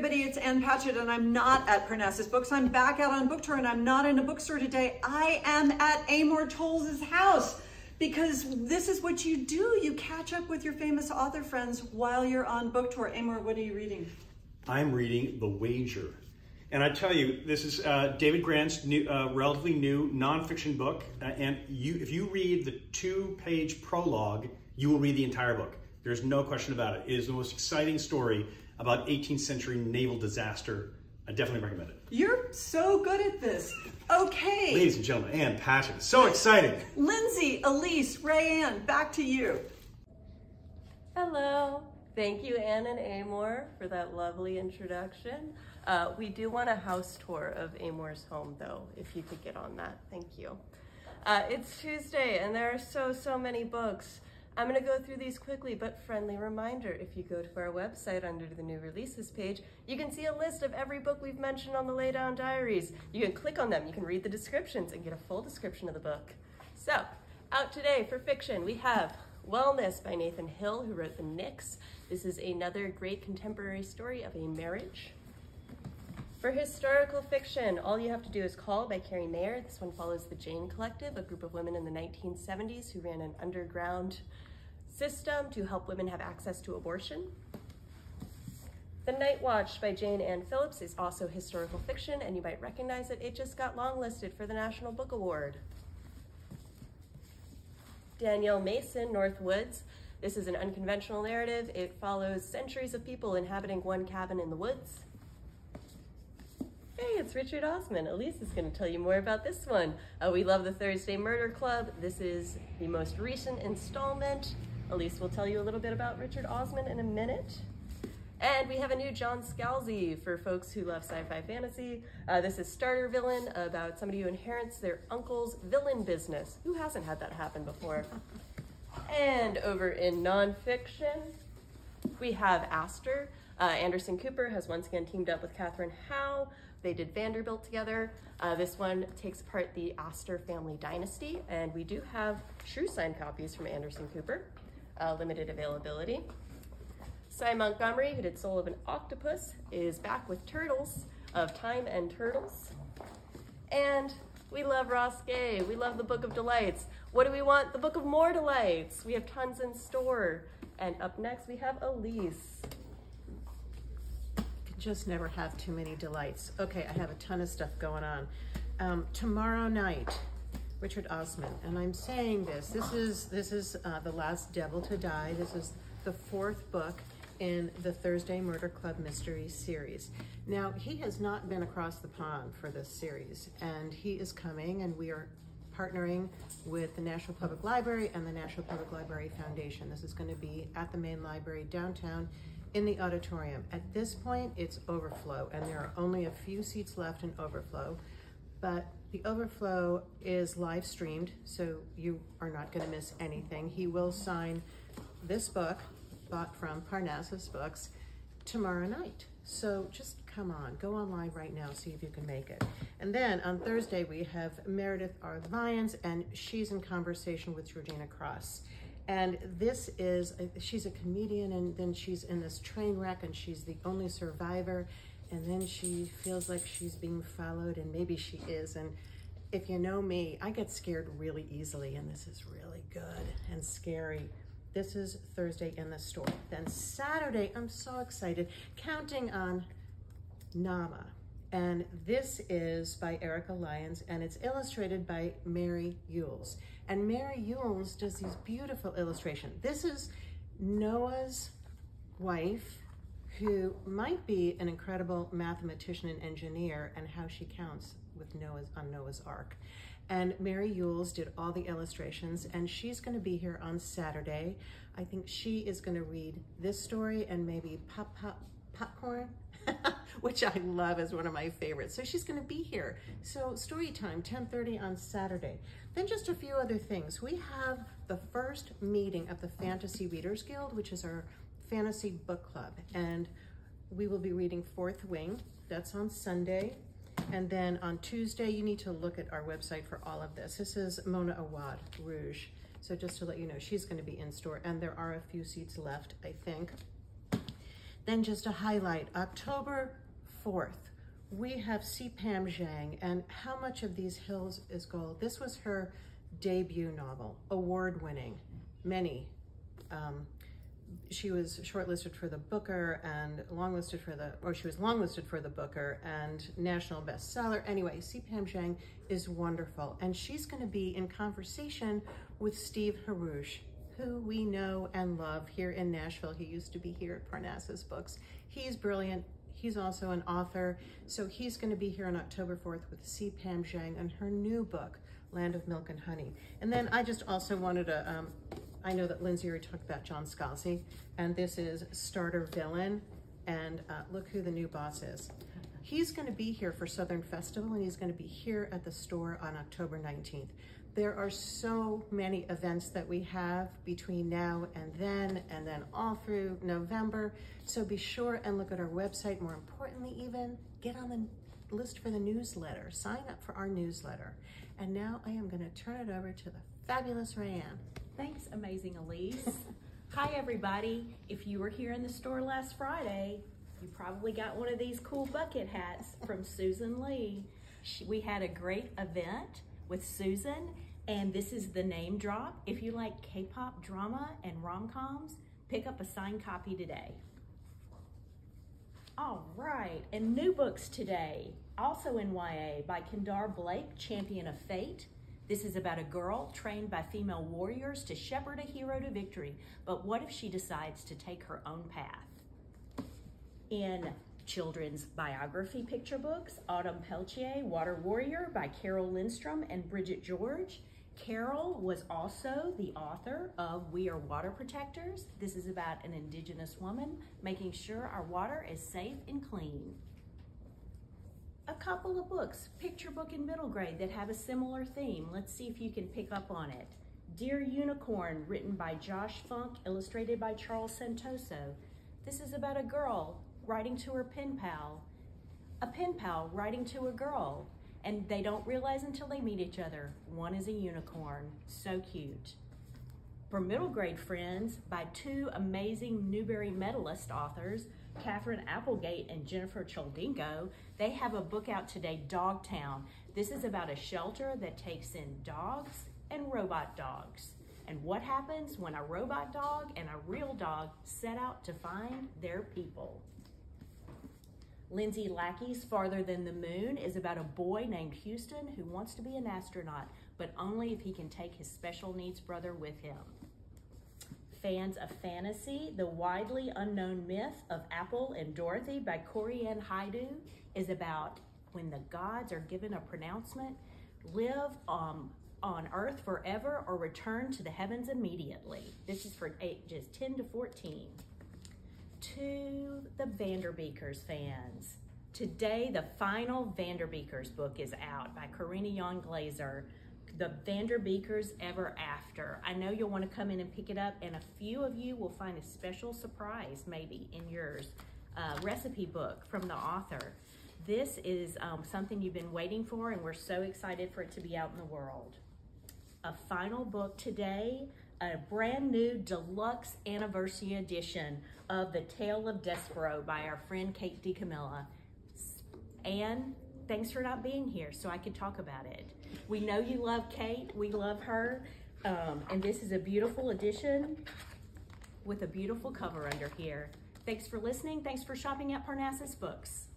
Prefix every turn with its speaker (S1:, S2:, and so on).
S1: everybody, it's Ann Patchett and I'm not at Parnassus Books. I'm back out on book tour and I'm not in a bookstore today. I am at Amor Towles' house because this is what you do. You catch up with your famous author friends while you're on book tour. Amor, what are you reading?
S2: I'm reading The Wager. And I tell you, this is uh, David Grann's new, uh, relatively new nonfiction book. Uh, and you, if you read the two-page prologue, you will read the entire book. There's no question about it. It is the most exciting story about 18th century naval disaster. I definitely recommend it.
S1: You're so good at this. Okay.
S2: Ladies and gentlemen, Ann Patchett. So exciting.
S1: Lindsay, Elise, Rayanne, back to you.
S3: Hello. Thank you, Ann and Amor, for that lovely introduction. Uh, we do want a house tour of Amor's home, though, if you could get on that. Thank you. Uh, it's Tuesday, and there are so, so many books. I'm going to go through these quickly, but friendly reminder, if you go to our website under the new releases page, you can see a list of every book we've mentioned on the Laydown Diaries. You can click on them, you can read the descriptions, and get a full description of the book. So, out today for fiction, we have Wellness by Nathan Hill, who wrote The Nix. This is another great contemporary story of a marriage. For historical fiction, All You Have to Do Is Call by Kerri Maher. This one follows the Jane Collective, a group of women in the 1970s who ran an underground system to help women have access to abortion. The Night Watch by Jayne Anne Phillips is also historical fiction, and you might recognize it. It just got longlisted for the National Book Award. Daniel Mason, North Woods. This is an unconventional narrative. It follows centuries of people inhabiting one cabin in the woods. Hey, it's Richard Osman. Elise is going to tell you more about this one. Uh, we love the Thursday Murder Club. This is the most recent installment. Elise will tell you a little bit about Richard Osman in a minute. And we have a new John Scalzi for folks who love sci-fi fantasy. Uh, this is Starter Villain about somebody who inherits their uncle's villain business. Who hasn't had that happen before? and over in nonfiction, we have Astor. Uh, Anderson Cooper has once again teamed up with Katherine Howe. They did Vanderbilt together. Uh, this one takes apart the Astor family dynasty, and we do have true signed copies from Anderson Cooper, uh, limited availability. Sy Montgomery, who did Soul of an Octopus, is back with Turtles of Time and Turtles. And we love Ross Gay. We love the Book of Delights. What do we want? The Book of More Delights. We have tons in store. And up next, we have Elise.
S4: Just never have too many delights. Okay, I have a ton of stuff going on. Um, tomorrow night, Richard Osman, and I'm saying this, this is, this is uh, The Last Devil to Die. This is the fourth book in the Thursday Murder Club Mystery series. Now, he has not been across the pond for this series, and he is coming, and we are partnering with the Nashville Public Library and the Nashville Public Library Foundation. This is going to be at the main library downtown in the auditorium. At this point, it's overflow, and there are only a few seats left in overflow, but the overflow is live streamed, so you are not going to miss anything. He will sign this book, bought from Parnassus Books tomorrow night. So just come on, go online right now, see if you can make it. And then on Thursday, we have Meredith R. Lyons, and she's in conversation with Georgina Cross. And this is, she's a comedian, and then she's in this train wreck, and she's the only survivor. And then she feels like she's being followed, and maybe she is. And if you know me, I get scared really easily, and this is really good and scary. This is Thursday in the store. Then Saturday, I'm so excited, counting on Naamah. And this is by Erica Lyons, and it's illustrated by Mary Uhles. And Mary Uhles does these beautiful illustrations. This is Noah's wife, who might be an incredible mathematician and engineer, and how she counts with Noah's on Noah's Ark. And Mary Uhles did all the illustrations, and she's going to be here on Saturday. I think she is going to read this story and maybe Pop Pop Popcorn, which I love is one of my favorites. So she's going to be here. So story time, 10:30 on Saturday. Then just a few other things. We have the first meeting of the Fantasy Readers Guild, which is our fantasy book club, and we will be reading Fourth Wing. That's on Sunday. And then on Tuesday, you need to look at our website for all of this. This is Mona Awad, Rouge. So just to let you know, she's gonna be in store and there are a few seats left, I think. Then just a highlight, October 4th, we have C. Pam Zhang, and how much of these hills is gold? This was her debut novel, award-winning, many. Um, she was shortlisted for the Booker and longlisted for the, or she was longlisted for the Booker and national bestseller. Anyway, C. Pam Zhang is wonderful, and she's going to be in conversation with Steve Haruch, who we know and love here in Nashville. He used to be here at Parnassus Books. He's brilliant. He's also an author. So he's going to be here on October 4th with C. Pam Zhang and her new book, Land of Milk and Honey. And then I just also wanted to, um, I know that Lindsay already talked about John Scalzi, and this is Starter Villain. And uh, look who the new boss is. He's going to be here for Southern Festival, and he's going to be here at the store on October 19th. There are so many events that we have between now and then, and then all through November. So be sure and look at our website. More importantly, even get on the list for the newsletter. Sign up for our newsletter. And now I am going to turn it over to the fabulous Rayanne.
S5: Thanks, amazing Elise. Hi, everybody. If you were here in the store last Friday, you probably got one of these cool bucket hats from Susan Lee. We had a great event with Susan, and this is the name drop. If you like K-pop drama and rom-coms, pick up a signed copy today. All right, and new books today, also in YA by Kendare Blake, Champion of Fate. This is about a girl trained by female warriors to shepherd a hero to victory, but what if she decides to take her own path? In children's biography picture books, Autumn Peltier, Water Warrior by Carole Lindstrom and Bridget George. Carol was also the author of We Are Water Protectors. This is about an indigenous woman making sure our water is safe and clean. A couple of books, picture book in middle grade that have a similar theme. Let's see if you can pick up on it. Dear Unicorn, written by Josh Funk, illustrated by Charles Santoso. This is about a girl writing to her pen pal, a pen pal writing to a girl, and they don't realize until they meet each other. One is a unicorn, so cute. For middle grade friends, by two amazing Newbery medalist authors, Katherine Applegate and Gennifer Choldenko, they have a book out today, Dogtown. This is about a shelter that takes in dogs and robot dogs and what happens when a robot dog and a real dog set out to find their people. Lindsay Lackey's Farther Than the Moon is about a boy named Houston who wants to be an astronaut, but only if he can take his special needs brother with him. Fans of Fantasy, The Widely Unknown Myth of Apple and Dorothy by Corey Ann Haydu is about when the gods are given a pronouncement, live um, on earth forever or return to the heavens immediately. This is for ages 10 to 14 to the Vanderbeekers fans. Today, the final Vanderbeekers book is out by Karina Yan Glaser, The Vanderbeekers Ever After. I know you'll want to come in and pick it up, and a few of you will find a special surprise maybe in yours uh, recipe book from the author. This is um, something you've been waiting for, and we're so excited for it to be out in the world. A final book today a brand new deluxe anniversary edition of The Tale of Despereaux by our friend Kate DiCamillo. And thanks for not being here so I could talk about it. We know you love Kate, we love her, um, and this is a beautiful edition with a beautiful cover under here. Thanks for listening. Thanks for shopping at Parnassus Books.